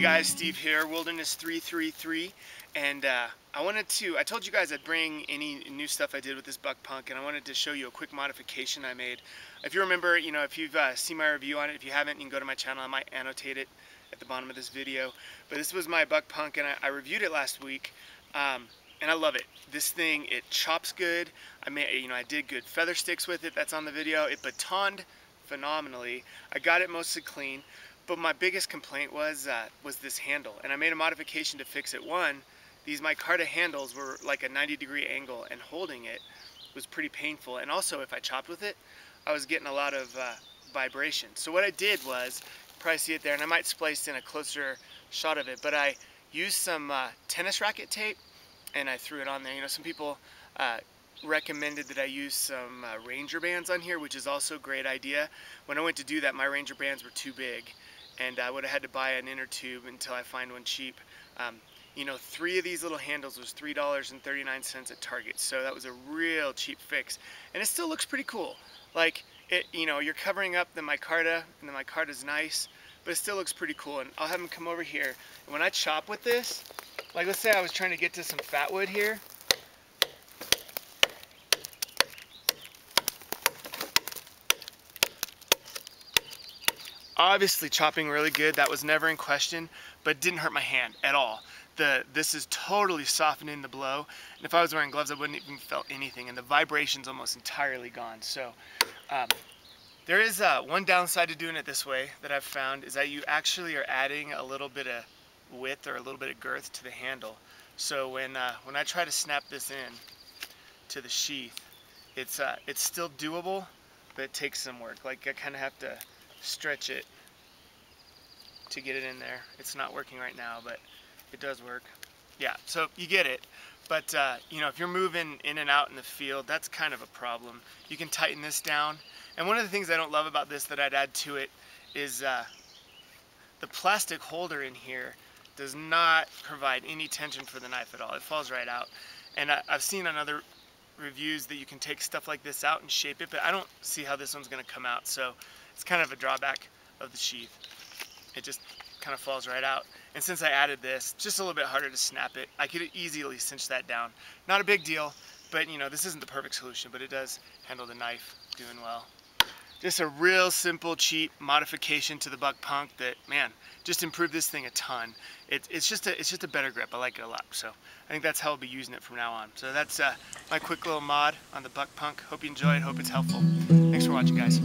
Hey guys, Steve here, Wilderness 333, and uh, I wanted to, I told you guys I'd bring any new stuff I did with this Buck Punk, and I wanted to show you a quick modification I made. If you remember, you know, if you've uh, seen my review on it, if you haven't, you can go to my channel, I might annotate it at the bottom of this video. But this was my Buck Punk, and I, I reviewed it last week, um, and I love it. This thing, it chops good, I made, you know, I did good feather sticks with it, that's on the video, it batoned phenomenally, I got it mostly clean, but my biggest complaint was uh, was this handle, and I made a modification to fix it. One, these micarta handles were like a 90 degree angle, and holding it was pretty painful. And also, if I chopped with it, I was getting a lot of uh, vibration. So what I did was, probably see it there, and I might splice in a closer shot of it, but I used some uh, tennis racket tape, and I threw it on there. You know, some people uh, recommended that I use some uh, Ranger bands on here, which is also a great idea. When I went to do that, my Ranger bands were too big and I would have had to buy an inner tube until I find one cheap. Um, you know, three of these little handles was $3.39 at Target, so that was a real cheap fix. And it still looks pretty cool. Like, it, you know, you're covering up the micarta, and the micarta's nice, but it still looks pretty cool. And I'll have them come over here. And when I chop with this, like let's say I was trying to get to some fat wood here, obviously chopping really good. That was never in question, but didn't hurt my hand at all. The, this is totally softening the blow. And if I was wearing gloves, I wouldn't even felt anything. And the vibration's almost entirely gone. So um, there is uh, one downside to doing it this way that I've found is that you actually are adding a little bit of width or a little bit of girth to the handle. So when, uh, when I try to snap this in to the sheath, it's, uh, it's still doable, but it takes some work. Like I kind of have to stretch it to get it in there. It's not working right now, but it does work. Yeah, so you get it. But, uh, you know, if you're moving in and out in the field, that's kind of a problem. You can tighten this down. And one of the things I don't love about this that I'd add to it is uh, the plastic holder in here does not provide any tension for the knife at all. It falls right out. And I, I've seen on other reviews that you can take stuff like this out and shape it, but I don't see how this one's going to come out. So it's kind of a drawback of the sheath. It just kind of falls right out. And since I added this, just a little bit harder to snap it. I could easily cinch that down. Not a big deal, but you know, this isn't the perfect solution, but it does handle the knife doing well. Just a real simple, cheap modification to the Buck Punk that, man, just improved this thing a ton. It, it's just a it's just a better grip. I like it a lot. So I think that's how I'll be using it from now on. So that's uh, my quick little mod on the Buck Punk. Hope you enjoy it. Hope it's helpful. Thanks for watching, guys.